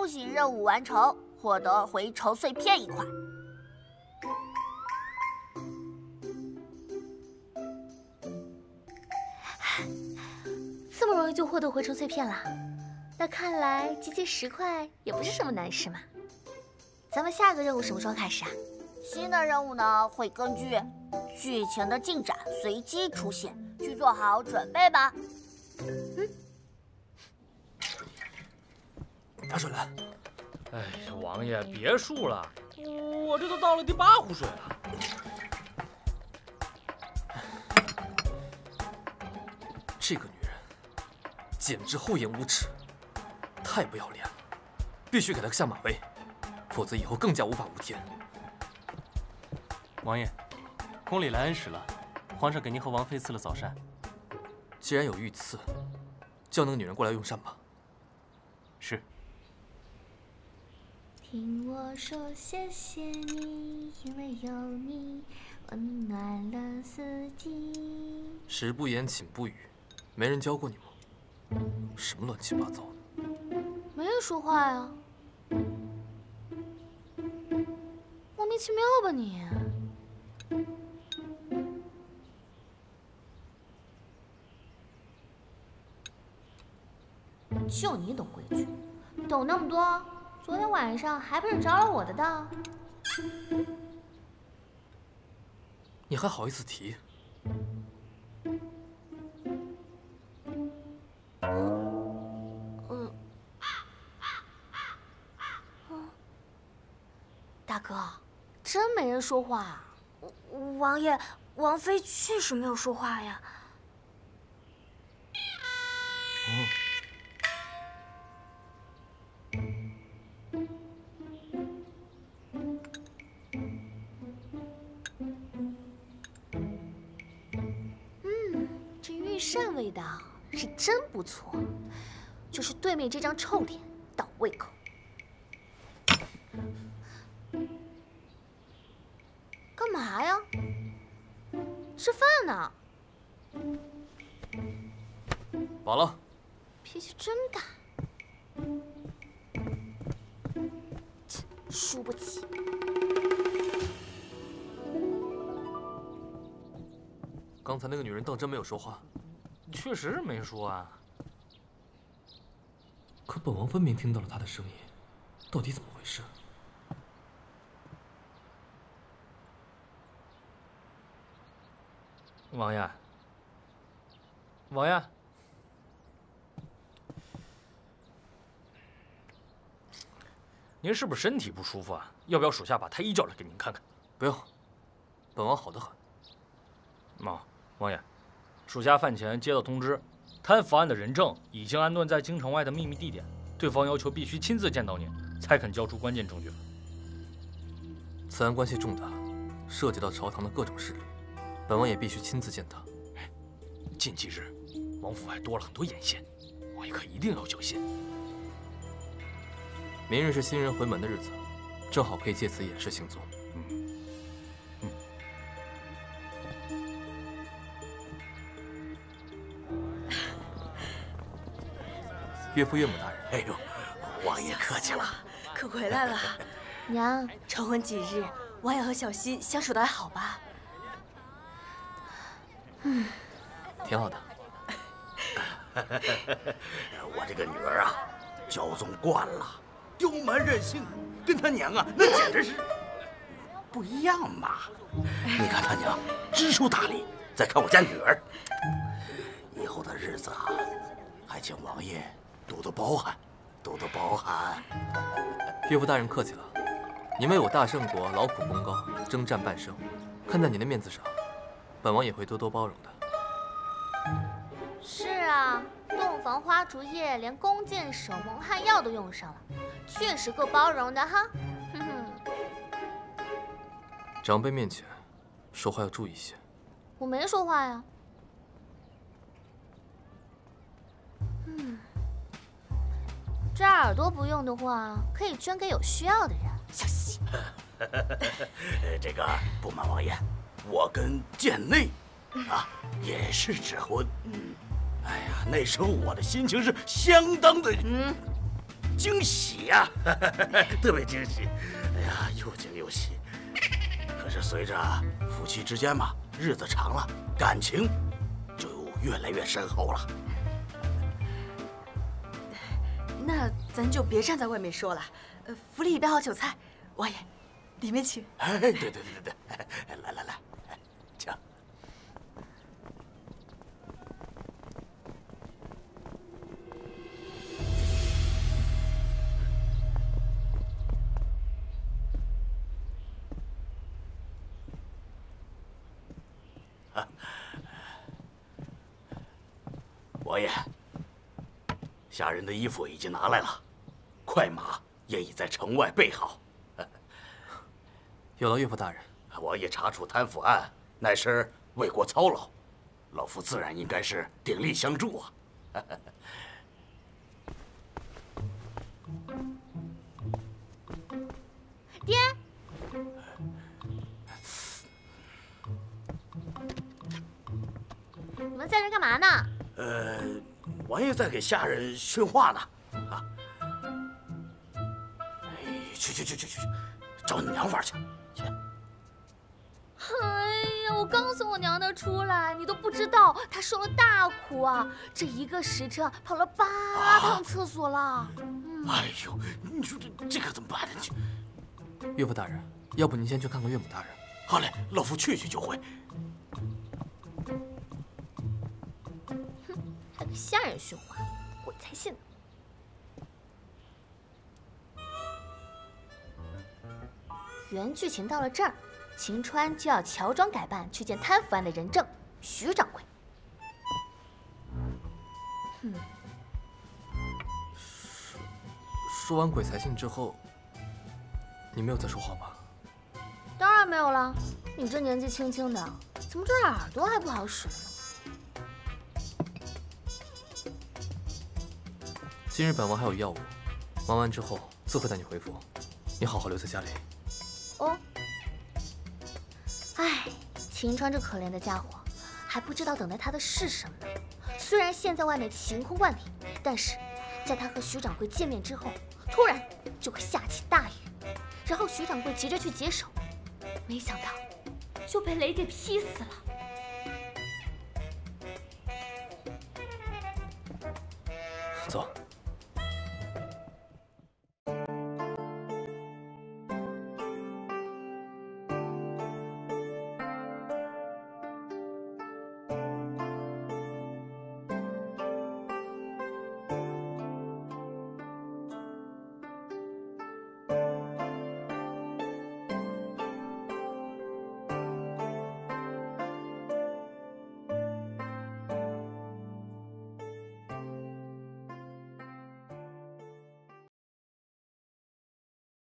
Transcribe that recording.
恭喜任务完成，获得回城碎片一块。这么容易就获得回城碎片了，那看来集齐十块也不是什么难事嘛。咱们下个任务什么时候开始啊？新的任务呢，会根据剧情的进展随机出现，去做好准备吧。嗯。打水来。哎，王爷别数了，我这都倒了第八壶水了。这个女人简直厚颜无耻，太不要脸了，必须给她下马威，否则以后更加无法无天。王爷，宫里来恩使了，皇上给您和王妃赐了早膳。既然有御赐，叫那个女人过来用膳吧。是。听我说谢谢你，因为有你温暖了四季。食不言，寝不语，没人教过你吗？什么乱七八糟的？没人说话呀，莫名其妙吧你？就你懂规矩，懂那么多，昨天晚上还不是着了我的道？你还好意思提？嗯，大哥，真没人说话？王爷，王妃确实没有说话呀。膳味道是真不错，就是对面这张臭脸倒胃口。干嘛呀？吃饭呢。饱了。脾气真大。输不起。刚才那个女人当真没有说话？确实是没说啊，可本王分明听到了他的声音，到底怎么回事？王爷，王爷，您是不是身体不舒服啊？要不要属下把太医叫来给您看看？不用，本王好得很。妈，王爷。属下饭前接到通知，贪腐案的人证已经安顿在京城外的秘密地点，对方要求必须亲自见到您，才肯交出关键证据。此案关系重大，涉及到朝堂的各种势力，本王也必须亲自见他。近几日，王府还多了很多眼线，王爷可一定要小心。明日是新人回门的日子，正好可以借此掩饰行踪。岳父岳母大人，哎呦，王爷客气了，可回来了。娘，成婚几日，王爷和小溪相处的还好吧？嗯，挺好的。我这个女儿啊，骄纵惯了，刁蛮任性，跟她娘啊，那简直是不一样嘛。你看她娘知书达理，再看我家女儿，以后的日子啊，还请王爷。多多包涵，多多包涵。岳父大人客气了，您为我大圣国劳苦功高，征战半生，看在您的面子上，本王也会多多包容的。是啊，洞房花烛夜，连弓箭手蒙汗药都用上了，确实够包容的哈。哼哼。长辈面前，说话要注意些。我没说话呀。这耳朵不用的话，可以捐给有需要的人。小西，这个不瞒王爷，我跟剑内啊也是指婚。哎呀，那时候我的心情是相当的……嗯，惊喜呀，特别惊喜。哎呀，又惊又喜。可是随着夫妻之间嘛，日子长了，感情就越来越深厚了。那咱就别站在外面说了。呃，府里备好酒菜，王爷，里面请。哎，对对对对对，来来来，请。王爷，下人的衣服已经拿来了，快马也已在城外备好。有劳岳父大人。王爷查处贪腐案，乃是为国操劳，老夫自然应该是鼎力相助啊。爹，你们在这干嘛呢？呃，王爷在给下人训话呢。啊，哎，去去去去去，找你娘玩去。去。哎呀，我刚从我娘那出来，你都不知道，她受了大苦啊！这一个时辰跑了八趟厕所了。嗯、哎呦，你说这这可怎么办呢？去，岳父大人，要不您先去看看岳母大人。好嘞，老夫去去就回。下人训话，鬼才信呢！原剧情到了这儿。秦川就要乔装改扮去见贪腐案的人证徐掌柜。哼，说说完鬼才信之后，你没有再说话吧？当然没有了。你这年纪轻轻的，怎么这耳朵还不好使今日本王还有要务，忙完之后自会带你回府。你好好留在家里。哦。唉，秦川这可怜的家伙，还不知道等待他的是什么呢。虽然现在外面晴空万里，但是在他和徐掌柜见面之后，突然就会下起大雨，然后徐掌柜急着去解手，没想到就被雷给劈死了。